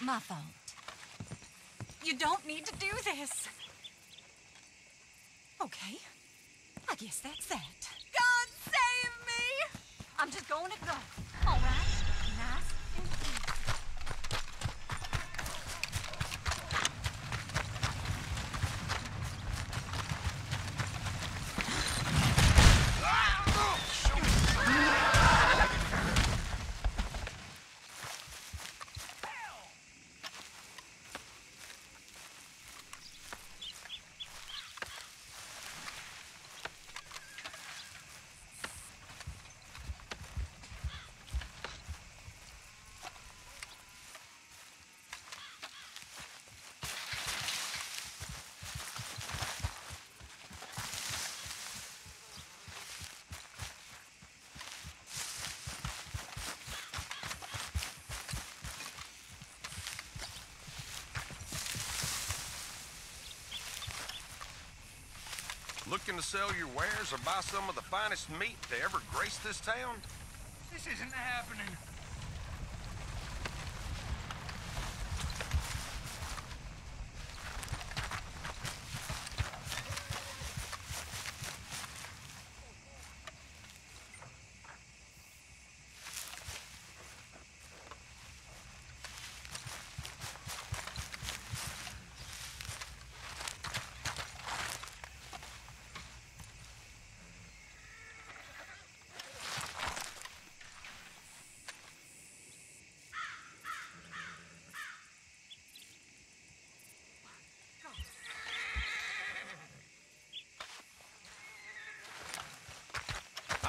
my fault. You don't need to do this. Okay. I guess that's that. God save me! I'm just going to go. All right. Nice Looking to sell your wares or buy some of the finest meat to ever grace this town? This isn't happening.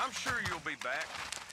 I'm sure you'll be back.